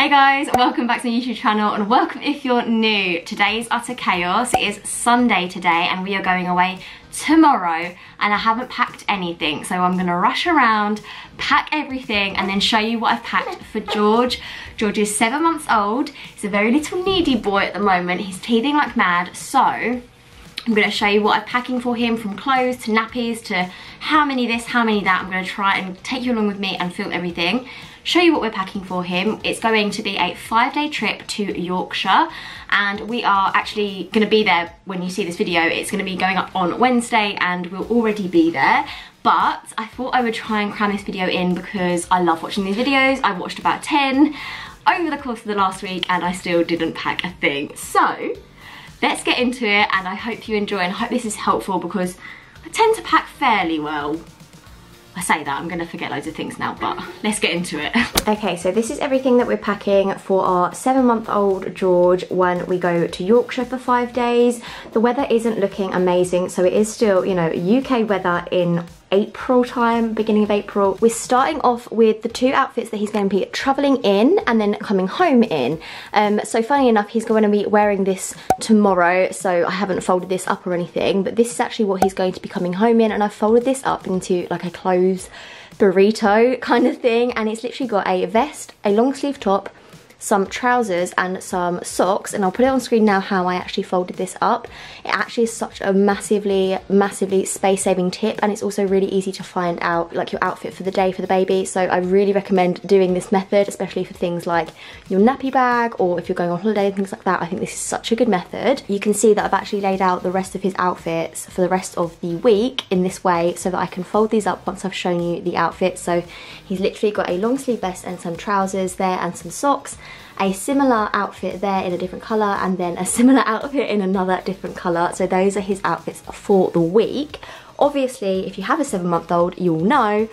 Hey guys, welcome back to my YouTube channel and welcome if you're new. Today's utter chaos. It is Sunday today and we are going away tomorrow and I haven't packed anything so I'm gonna rush around, pack everything and then show you what I've packed for George. George is seven months old. He's a very little needy boy at the moment. He's teething like mad so I'm going to show you what I'm packing for him from clothes to nappies to how many this, how many that. I'm going to try and take you along with me and film everything show you what we're packing for him. It's going to be a five day trip to Yorkshire and we are actually going to be there when you see this video. It's going to be going up on Wednesday and we'll already be there. But I thought I would try and cram this video in because I love watching these videos. I watched about 10 over the course of the last week and I still didn't pack a thing. So let's get into it and I hope you enjoy and I hope this is helpful because I tend to pack fairly well I say that, I'm gonna forget loads of things now, but let's get into it. Okay, so this is everything that we're packing for our seven month old George when we go to Yorkshire for five days. The weather isn't looking amazing, so it is still, you know, UK weather in April time, beginning of April. We're starting off with the two outfits that he's going to be travelling in and then coming home in. Um, so funny enough, he's going to be wearing this tomorrow, so I haven't folded this up or anything, but this is actually what he's going to be coming home in, and I've folded this up into like a clothes burrito kind of thing, and it's literally got a vest, a long sleeve top, some trousers and some socks and I'll put it on screen now how I actually folded this up. It actually is such a massively, massively space saving tip and it's also really easy to find out like your outfit for the day for the baby so I really recommend doing this method especially for things like your nappy bag or if you're going on holiday and things like that. I think this is such a good method. You can see that I've actually laid out the rest of his outfits for the rest of the week in this way so that I can fold these up once I've shown you the outfit. So he's literally got a long sleeve vest and some trousers there and some socks a similar outfit there in a different colour and then a similar outfit in another different colour. So those are his outfits for the week. Obviously, if you have a seven month old, you'll know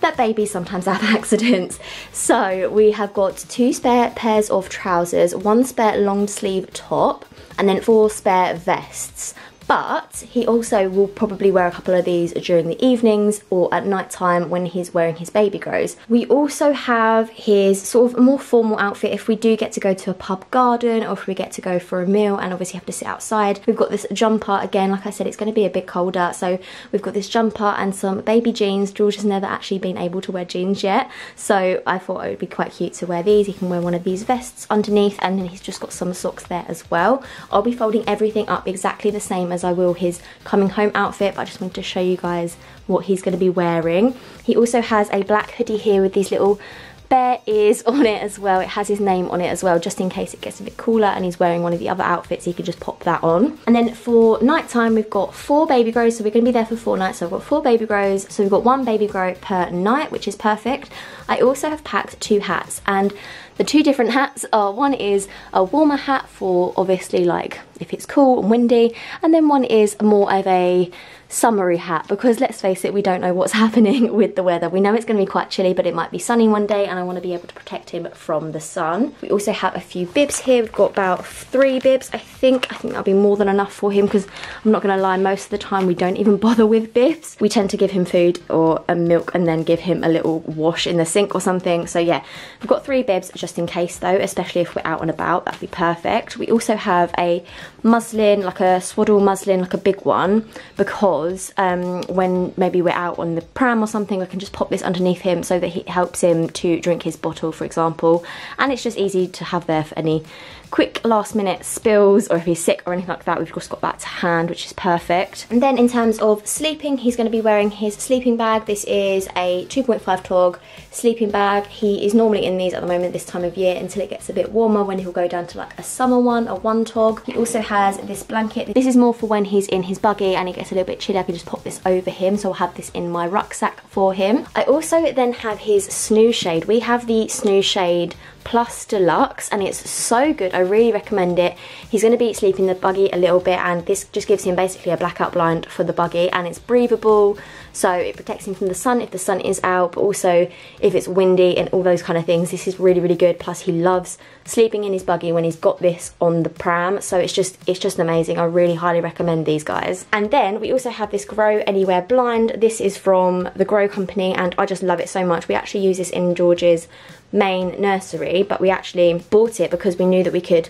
that babies sometimes have accidents. So we have got two spare pairs of trousers, one spare long sleeve top, and then four spare vests but he also will probably wear a couple of these during the evenings or at night time when he's wearing his baby grows. We also have his sort of more formal outfit if we do get to go to a pub garden or if we get to go for a meal and obviously have to sit outside. We've got this jumper, again, like I said, it's going to be a bit colder, so we've got this jumper and some baby jeans. George has never actually been able to wear jeans yet, so I thought it would be quite cute to wear these. He can wear one of these vests underneath and then he's just got some socks there as well. I'll be folding everything up exactly the same as I will his coming home outfit, but I just wanted to show you guys what he's going to be wearing. He also has a black hoodie here with these little bear ears on it as well. It has his name on it as well, just in case it gets a bit cooler and he's wearing one of the other outfits, he could just pop that on. And then for nighttime, we've got four baby grows, so we're gonna be there for four nights. So I've got four baby grows, so we've got one baby grow per night, which is perfect. I also have packed two hats, and the two different hats are, one is a warmer hat for obviously like if it's cool and windy, and then one is more of a summery hat because let's face it we don't know what's happening with the weather. We know it's going to be quite chilly but it might be sunny one day and I want to be able to protect him from the sun. We also have a few bibs here. We've got about three bibs I think. I think that'll be more than enough for him because I'm not going to lie most of the time we don't even bother with bibs. We tend to give him food or a milk and then give him a little wash in the sink or something. So yeah we've got three bibs just in case though especially if we're out and about. That'd be perfect. We also have a muslin like a swaddle muslin like a big one because because um, when maybe we're out on the pram or something, I can just pop this underneath him so that it helps him to drink his bottle, for example. And it's just easy to have there for any quick last minute spills or if he's sick or anything like that, we've just got that to hand, which is perfect. And then in terms of sleeping, he's going to be wearing his sleeping bag. This is a 2.5 tog sleeping bag. He is normally in these at the moment this time of year until it gets a bit warmer when he'll go down to like a summer one, a one tog. He also has this blanket. This is more for when he's in his buggy and he gets a little bit chilly. I can just pop this over him. So I'll have this in my rucksack for him. I also then have his snooze shade. We have the snooze shade Plus Deluxe and it's so good. I really recommend it. He's going to be sleeping in the buggy a little bit and this just gives him basically a blackout blind for the buggy and it's breathable so it protects him from the sun if the sun is out but also if it's windy and all those kind of things. This is really really good plus he loves sleeping in his buggy when he's got this on the pram so it's just it's just amazing. I really highly recommend these guys. And then we also have this Gro Anywhere blind. This is from the Gro company and I just love it so much. We actually use this in George's main nursery, but we actually bought it because we knew that we could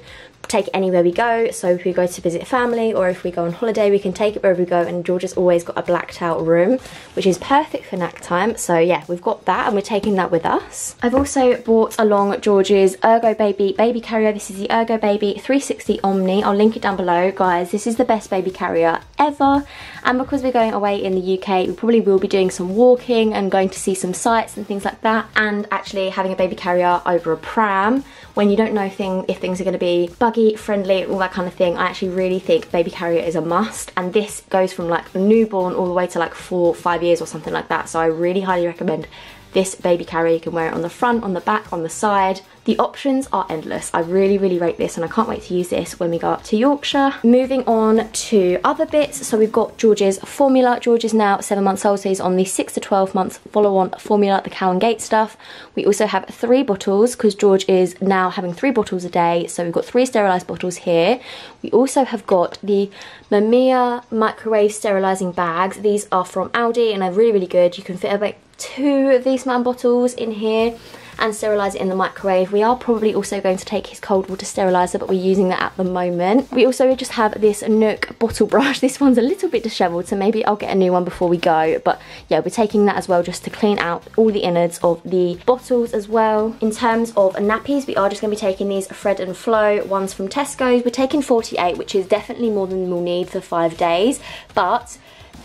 take anywhere we go. So if we go to visit family or if we go on holiday, we can take it wherever we go. And George has always got a blacked out room, which is perfect for nap time. So yeah, we've got that and we're taking that with us. I've also brought along George's Ergo Baby baby carrier. This is the Ergo Baby 360 Omni. I'll link it down below. Guys, this is the best baby carrier ever. And because we're going away in the UK, we probably will be doing some walking and going to see some sights and things like that. And actually having a baby carrier over a pram when you don't know thing, if things are going to be buggy, friendly, all that kind of thing, I actually really think baby carrier is a must. And this goes from like newborn all the way to like four, five years or something like that. So I really highly recommend this baby carrier. You can wear it on the front, on the back, on the side. The options are endless. I really, really rate this and I can't wait to use this when we go up to Yorkshire. Moving on to other bits. So we've got George's formula. George is now seven months old, so he's on the six to 12 month follow-on formula, the Cow and Gate stuff. We also have three bottles because George is now having three bottles a day. So we've got three sterilised bottles here. We also have got the Mamia microwave sterilising bags. These are from Aldi and they're really, really good. You can fit about two of these man bottles in here and sterilise it in the microwave. We are probably also going to take his cold water steriliser, but we're using that at the moment. We also just have this NUK bottle brush. This one's a little bit dishevelled, so maybe I'll get a new one before we go. But yeah, we're taking that as well just to clean out all the innards of the bottles as well. In terms of nappies, we are just going to be taking these Fred and Flo ones from Tesco's. We're taking 48, which is definitely more than we'll need for five days, but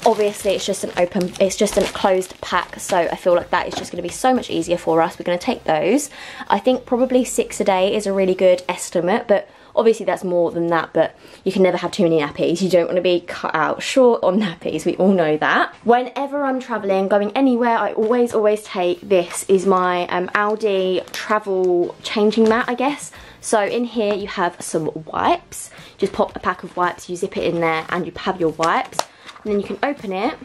obviously it's just an open it's just a closed pack so I feel like that is just going to be so much easier for us. We're going to take those. I think probably six a day is a really good estimate but obviously that's more than that but you can never have too many nappies. You don't want to be cut out short on nappies we all know that. Whenever I'm traveling going anywhere I always always take this is my um, Aldi travel changing mat I guess. So in here you have some wipes. Just pop a pack of wipes you zip it in there and you have your wipes and then you can open it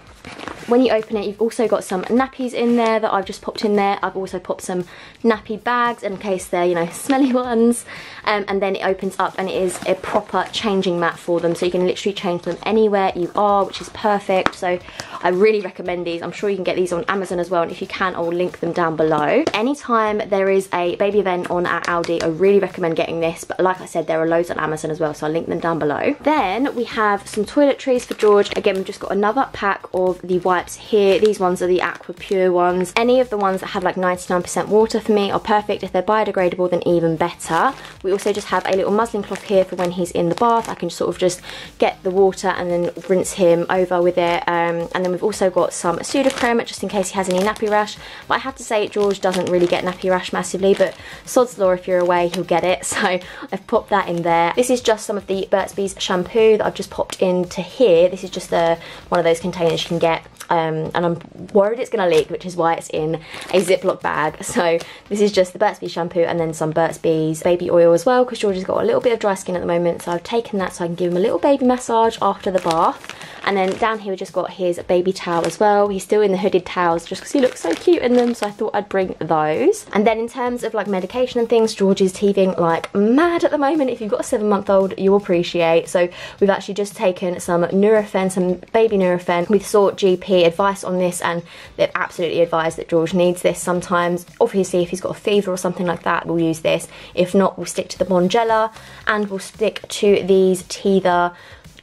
when you open it, you've also got some nappies in there that I've just popped in there. I've also popped some nappy bags in case they're, you know, smelly ones. Um, and then it opens up and it is a proper changing mat for them. So you can literally change them anywhere you are, which is perfect. So I really recommend these. I'm sure you can get these on Amazon as well. And if you can, I'll link them down below. Anytime there is a baby event on at Aldi, I really recommend getting this. But like I said, there are loads on Amazon as well. So I'll link them down below. Then we have some toiletries for George. Again, we've just got another pack of the wipes here. These ones are the Aqua Pure ones. Any of the ones that have like 99% water for me are perfect. If they're biodegradable, then even better. We also just have a little muslin cloth here for when he's in the bath. I can sort of just get the water and then rinse him over with it. Um, and then we've also got some Sudocrem just in case he has any nappy rash. But I have to say, George doesn't really get nappy rash massively, but sod's law, if you're away, he'll get it. So I've popped that in there. This is just some of the Burt's Bees shampoo that I've just popped into here. This is just a, one of those containers you can get um, and I'm worried it's going to leak, which is why it's in a Ziploc bag. So this is just the Burt's Bees shampoo and then some Burt's Bees baby oil as well, because George has got a little bit of dry skin at the moment, so I've taken that so I can give him a little baby massage after the bath. And then down here we just got his baby towel as well. He's still in the hooded towels just because he looks so cute in them, so I thought I'd bring those. And then in terms of like medication and things, George is teething like mad at the moment. If you've got a seven month old, you'll appreciate. So we've actually just taken some Nurofen, some baby Nurofen. We've sought GP advice on this and they've absolutely advised that George needs this sometimes. Obviously, if he's got a fever or something like that, we'll use this. If not, we'll stick to the Bonjela and we'll stick to these Teetha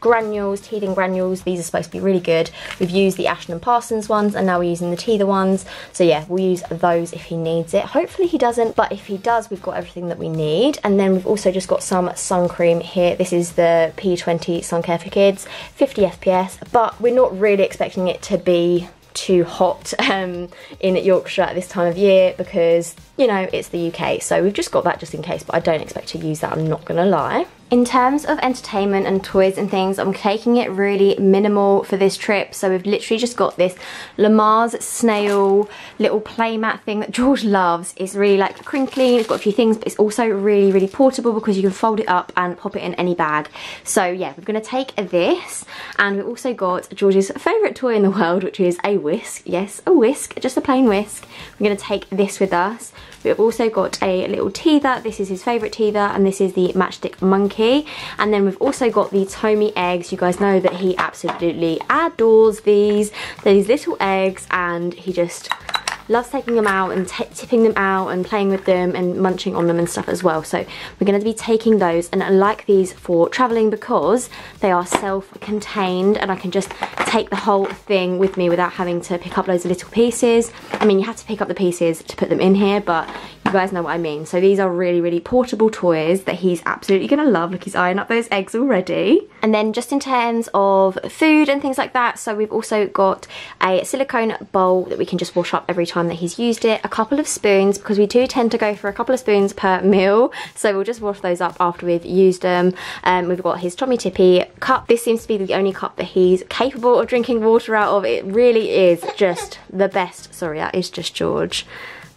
granules, teething granules. These are supposed to be really good. We've used the Ashton and Parsons ones and now we're using the Teetha ones. So yeah, we'll use those if he needs it. Hopefully he doesn't, but if he does, we've got everything that we need. And then we've also just got some sun cream here. This is the P20 Sun Care for Kids, 50 FPS, but we're not really expecting it to be too hot um, in Yorkshire at this time of year because, you know, it's the UK. So we've just got that just in case, but I don't expect to use that, I'm not gonna lie. In terms of entertainment and toys and things, I'm taking it really minimal for this trip. So we've literally just got this Lamaze snail little playmat thing that George loves. It's really like crinkly, it's got a few things, but it's also really, really portable because you can fold it up and pop it in any bag. So yeah, we're gonna take this and we've also got George's favorite toy in the world, which is a whisk. Yes, a whisk, just a plain whisk. We're gonna take this with us. We've also got a little teether. This is his favourite teether and this is the Matchstick Monkey. And then we've also got the Tomy eggs. You guys know that he absolutely adores these. These little eggs and he just loves taking them out and tipping them out and playing with them and munching on them and stuff as well. So we're going to be taking those and I like these for traveling because they are self-contained and I can just take the whole thing with me without having to pick up loads of little pieces. I mean, you have to pick up the pieces to put them in here, but you guys know what I mean. So these are really, really portable toys that he's absolutely going to love. Look, he's eyeing up those eggs already. And then just in terms of food and things like that, so we've also got a silicone bowl that we can just wash up every time that he's used it, a couple of spoons, because we do tend to go for a couple of spoons per meal, so we'll just wash those up after we've used them. Um, we've got his Tommee Tippee cup. This seems to be the only cup that he's capable of drinking water out of. It really is just the best. Sorry, that is just George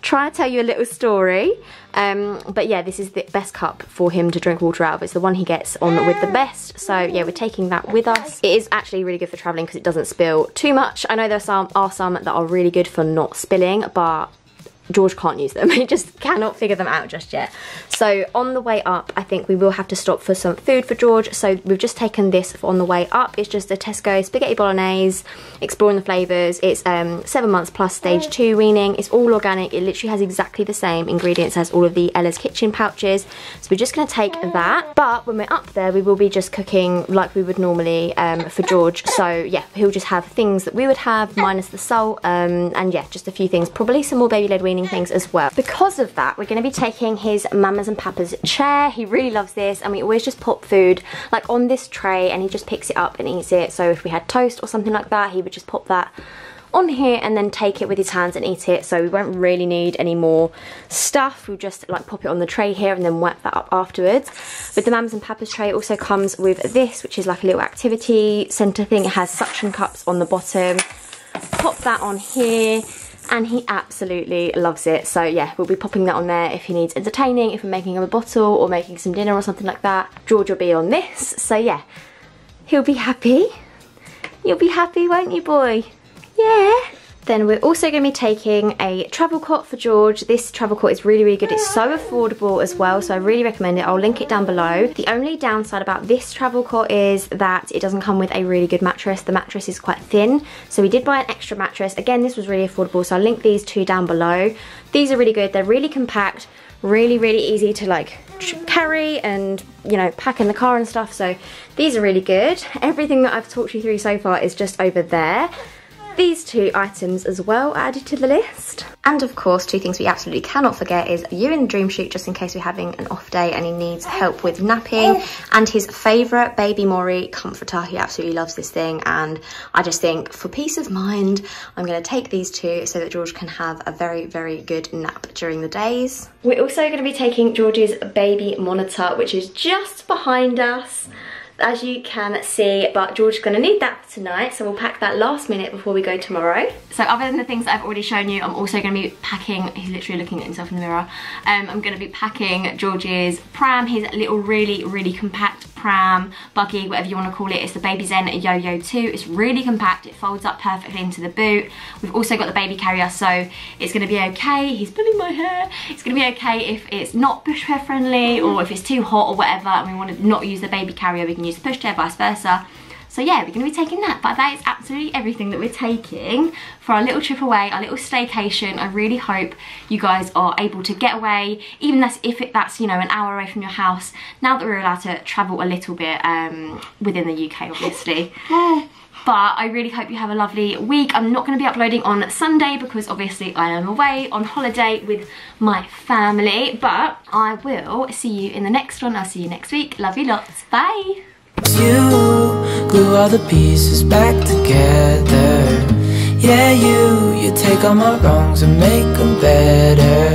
try to tell you a little story. Um, but yeah, this is the best cup for him to drink water out of. It's the one he gets on with the best. So yeah, we're taking that with us. It is actually really good for traveling because it doesn't spill too much. I know there are some, are some that are really good for not spilling, but George can't use them. He just cannot figure them out just yet. So on the way up, I think we will have to stop for some food for George. So we've just taken this on the way up. It's just a Tesco spaghetti bolognese, exploring the flavours. It's um, seven months plus stage two weaning. It's all organic. It literally has exactly the same ingredients as all of the Ella's Kitchen pouches. So we're just going to take that. But when we're up there, we will be just cooking like we would normally um, for George. So yeah, he'll just have things that we would have minus the salt. Um, and yeah, just a few things. Probably some more baby led weaning things as well. Because of that, we're going to be taking his Mamas and Papas chair. He really loves this and we always just pop food like on this tray and he just picks it up and eats it. So if we had toast or something like that, he would just pop that on here and then take it with his hands and eat it so we won't really need any more stuff we'll just like pop it on the tray here and then wipe that up afterwards but the Mamas and Papas tray also comes with this which is like a little activity center thing it has suction cups on the bottom pop that on here and he absolutely loves it. So yeah, we'll be popping that on there if he needs entertaining, if we're making him a bottle or making some dinner or something like that. George will be on this, so yeah, he'll be happy. You'll be happy, won't you, boy? Yeah. Then we're also going to be taking a travel cot for George. This travel cot is really, really good. It's so affordable as well, so I really recommend it. I'll link it down below. The only downside about this travel cot is that it doesn't come with a really good mattress. The mattress is quite thin, so we did buy an extra mattress. Again, this was really affordable, so I'll link these two down below. These are really good. They're really compact, really, really easy to like carry and you know pack in the car and stuff so these are really good everything that I've talked you through so far is just over there these two items as well added to the list. And of course, two things we absolutely cannot forget is Ewan the dream sheep just in case we're having an off day and he needs help with napping and his favourite Baby Mori comforter. He absolutely loves this thing and I just think for peace of mind, I'm going to take these two so that George can have a very, very good nap during the days. We're also going to be taking George's baby monitor, which is just behind us as you can see, but George's gonna need that tonight, so we'll pack that last minute before we go tomorrow. So other than the things I've already shown you, I'm also gonna be packing, he's literally looking at himself in the mirror, um, I'm gonna be packing George's pram, his little really, really compact pram, buggy, whatever you wanna call it. It's the Babyzen Yo-Yo 2. It's really compact, it folds up perfectly into the boot. We've also got the baby carrier, so it's gonna be okay. He's pulling my hair. It's gonna be okay if it's not bushcraft friendly or if it's too hot or whatever and we wanna not use the baby carrier, we can use the pushchair, vice versa. So yeah, we're going to be taking that. But that is absolutely everything that we're taking for our little trip away, our little staycation. I really hope you guys are able to get away, even that's if it, that's, you know, an hour away from your house. Now that we're allowed to travel a little bit um, within the UK, obviously. but I really hope you have a lovely week. I'm not going to be uploading on Sunday because obviously I am away on holiday with my family, but I will see you in the next one. I'll see you next week. Love you lots. Bye. You glue all the pieces back together. Yeah, you, you take all my wrongs and make them better.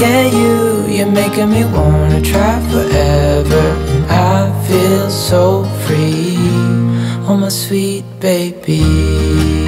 Yeah, you, you're making me wanna try forever. And I feel so free Oh my sweet baby